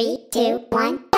Three, two, one,